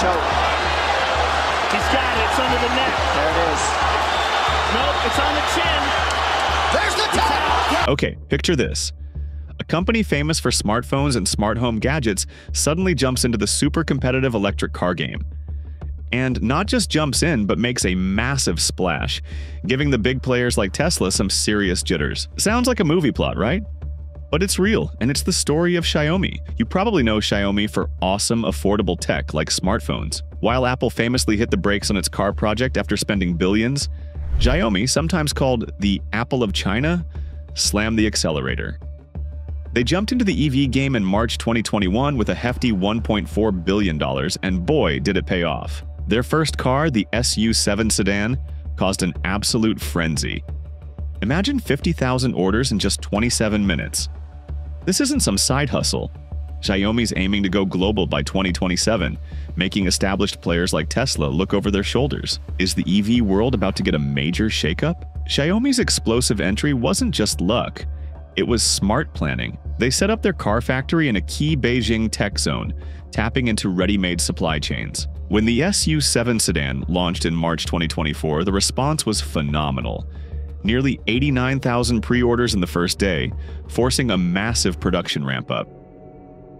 toe. He's got it. It's under the neck. There it is. Nope, it's on the chin. There's the tap. Okay, picture this. A company famous for smartphones and smart home gadgets suddenly jumps into the super competitive electric car game. And not just jumps in, but makes a massive splash, giving the big players like Tesla some serious jitters. Sounds like a movie plot, right? But it's real, and it's the story of Xiaomi. You probably know Xiaomi for awesome, affordable tech like smartphones. While Apple famously hit the brakes on its car project after spending billions, Xiaomi, sometimes called the Apple of China, slammed the accelerator. They jumped into the EV game in March 2021 with a hefty $1.4 billion, and boy, did it pay off. Their first car, the SU7 sedan, caused an absolute frenzy. Imagine 50,000 orders in just 27 minutes. This isn't some side hustle. Xiaomi's aiming to go global by 2027, making established players like Tesla look over their shoulders. Is the EV world about to get a major shakeup? Xiaomi's explosive entry wasn't just luck, it was smart planning. They set up their car factory in a key Beijing tech zone, tapping into ready-made supply chains. When the SU7 sedan launched in March 2024, the response was phenomenal nearly 89,000 pre-orders in the first day, forcing a massive production ramp-up.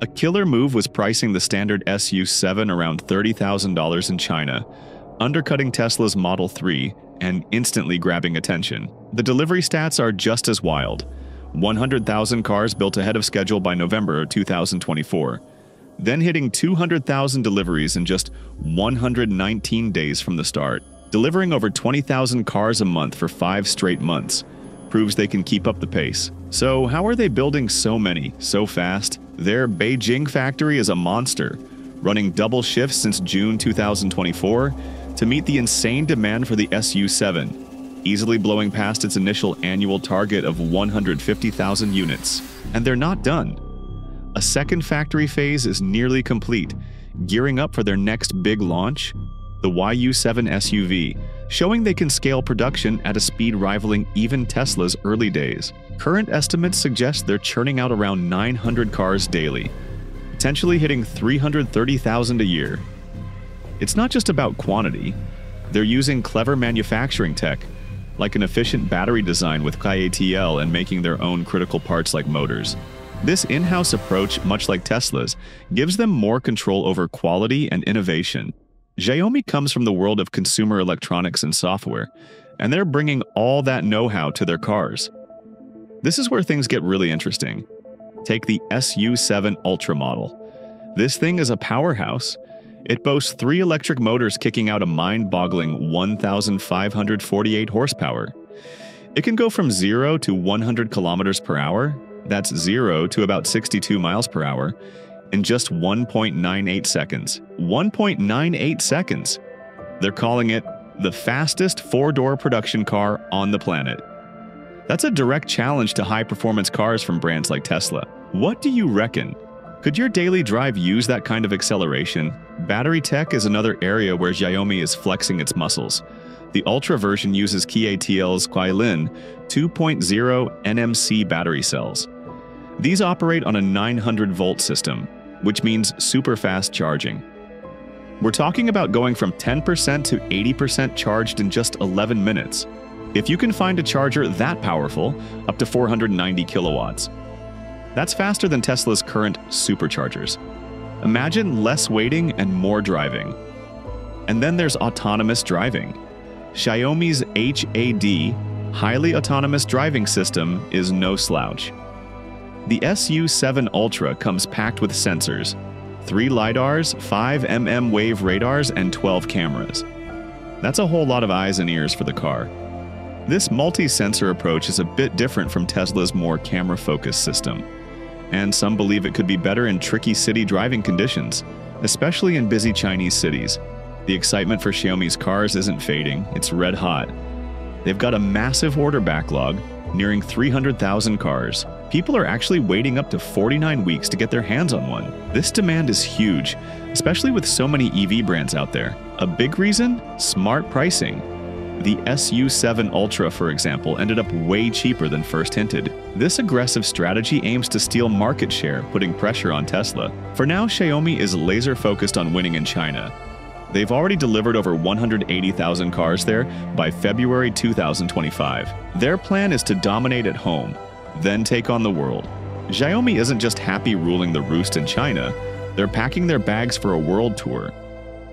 A killer move was pricing the standard SU7 around $30,000 in China, undercutting Tesla's Model 3 and instantly grabbing attention. The delivery stats are just as wild. 100,000 cars built ahead of schedule by November 2024, then hitting 200,000 deliveries in just 119 days from the start. Delivering over 20,000 cars a month for five straight months proves they can keep up the pace. So, how are they building so many, so fast? Their Beijing factory is a monster, running double shifts since June 2024 to meet the insane demand for the SU7, easily blowing past its initial annual target of 150,000 units. And they're not done. A second factory phase is nearly complete, gearing up for their next big launch the YU7 SUV, showing they can scale production at a speed rivaling even Tesla's early days. Current estimates suggest they're churning out around 900 cars daily, potentially hitting 330,000 a year. It's not just about quantity. They're using clever manufacturing tech, like an efficient battery design with CATL and making their own critical parts like motors. This in-house approach, much like Tesla's, gives them more control over quality and innovation. Xiaomi comes from the world of consumer electronics and software, and they're bringing all that know-how to their cars. This is where things get really interesting. Take the SU7 Ultra model. This thing is a powerhouse. It boasts three electric motors kicking out a mind-boggling 1,548 horsepower. It can go from 0 to 100 kilometers per hour, that's 0 to about 62 miles per hour, in just 1.98 seconds. 1.98 seconds. They're calling it the fastest four door production car on the planet. That's a direct challenge to high performance cars from brands like Tesla. What do you reckon? Could your daily drive use that kind of acceleration? Battery tech is another area where Xiaomi is flexing its muscles. The Ultra version uses CATL's Qilin 2.0 NMC battery cells. These operate on a 900 volt system, which means super fast charging. We're talking about going from 10% to 80% charged in just 11 minutes. If you can find a charger that powerful, up to 490 kilowatts, that's faster than Tesla's current superchargers. Imagine less waiting and more driving. And then there's autonomous driving. Xiaomi's HAD, Highly Autonomous Driving System, is no slouch. The SU7 Ultra comes packed with sensors 3 LiDARs, 5 mm wave radars, and 12 cameras. That's a whole lot of eyes and ears for the car. This multi sensor approach is a bit different from Tesla's more camera focused system, and some believe it could be better in tricky city driving conditions, especially in busy Chinese cities. The excitement for Xiaomi's cars isn't fading, it's red hot. They've got a massive order backlog, nearing 300,000 cars. People are actually waiting up to 49 weeks to get their hands on one. This demand is huge, especially with so many EV brands out there. A big reason? Smart pricing. The SU7 Ultra, for example, ended up way cheaper than first hinted. This aggressive strategy aims to steal market share, putting pressure on Tesla. For now, Xiaomi is laser focused on winning in China, They've already delivered over 180,000 cars there by February 2025. Their plan is to dominate at home, then take on the world. Xiaomi isn't just happy ruling the roost in China, they're packing their bags for a world tour.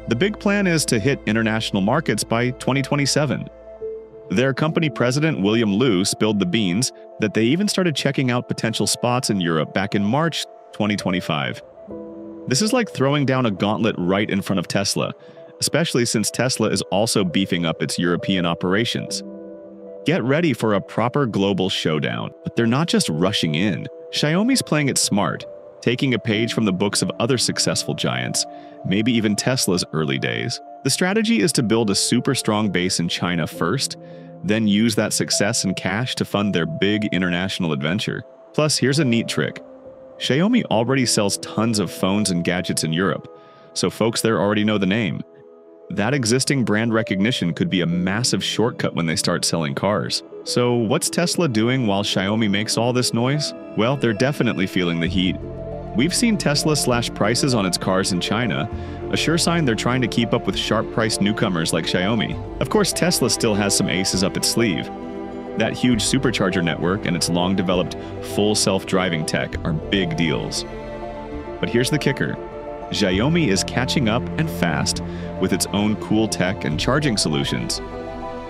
The big plan is to hit international markets by 2027. Their company president, William Lu, spilled the beans that they even started checking out potential spots in Europe back in March 2025. This is like throwing down a gauntlet right in front of Tesla, especially since Tesla is also beefing up its European operations. Get ready for a proper global showdown, but they're not just rushing in. Xiaomi's playing it smart, taking a page from the books of other successful giants, maybe even Tesla's early days. The strategy is to build a super strong base in China first, then use that success and cash to fund their big international adventure. Plus, here's a neat trick. Xiaomi already sells tons of phones and gadgets in Europe, so folks there already know the name. That existing brand recognition could be a massive shortcut when they start selling cars. So, what's Tesla doing while Xiaomi makes all this noise? Well, they're definitely feeling the heat. We've seen Tesla slash prices on its cars in China, a sure sign they're trying to keep up with sharp priced newcomers like Xiaomi. Of course, Tesla still has some aces up its sleeve. That huge supercharger network and its long developed full self driving tech are big deals. But here's the kicker Xiaomi is catching up and fast with its own cool tech and charging solutions.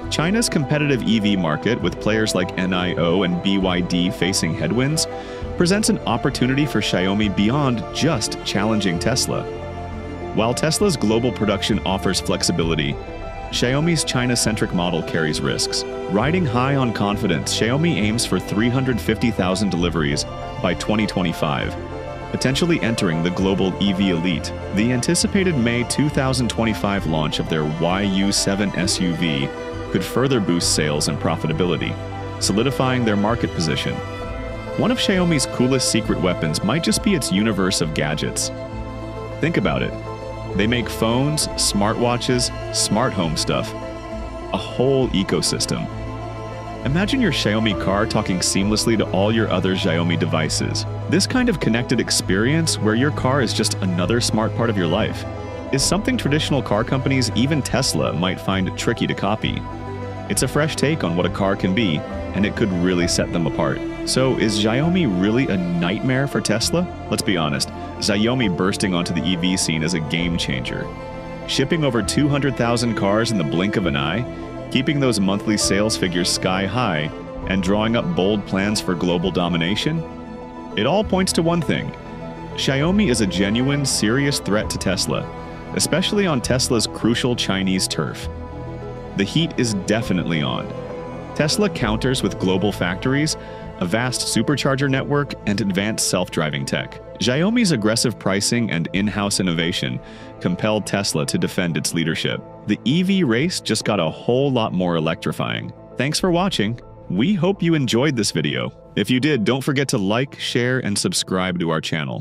China's competitive EV market, with players like NIO and BYD facing headwinds, presents an opportunity for Xiaomi beyond just challenging Tesla. While Tesla's global production offers flexibility, Xiaomi's China centric model carries risks. Riding high on confidence, Xiaomi aims for 350,000 deliveries by 2025, potentially entering the global EV elite. The anticipated May 2025 launch of their YU7 SUV could further boost sales and profitability, solidifying their market position. One of Xiaomi's coolest secret weapons might just be its universe of gadgets. Think about it they make phones, smartwatches, smart home stuff, a whole ecosystem. Imagine your Xiaomi car talking seamlessly to all your other Xiaomi devices. This kind of connected experience, where your car is just another smart part of your life, is something traditional car companies, even Tesla, might find tricky to copy. It's a fresh take on what a car can be, and it could really set them apart. So, is Xiaomi really a nightmare for Tesla? Let's be honest, Xiaomi bursting onto the EV scene is a game changer. Shipping over 200,000 cars in the blink of an eye, keeping those monthly sales figures sky high, and drawing up bold plans for global domination? It all points to one thing Xiaomi is a genuine, serious threat to Tesla, especially on Tesla's crucial Chinese turf. The heat is definitely on. Tesla counters with global factories, a vast supercharger network, and advanced self driving tech. Xiaomi's aggressive pricing and in house innovation compelled Tesla to defend its leadership. The EV race just got a whole lot more electrifying. Thanks for watching. We hope you enjoyed this video. If you did, don't forget to like, share, and subscribe to our channel.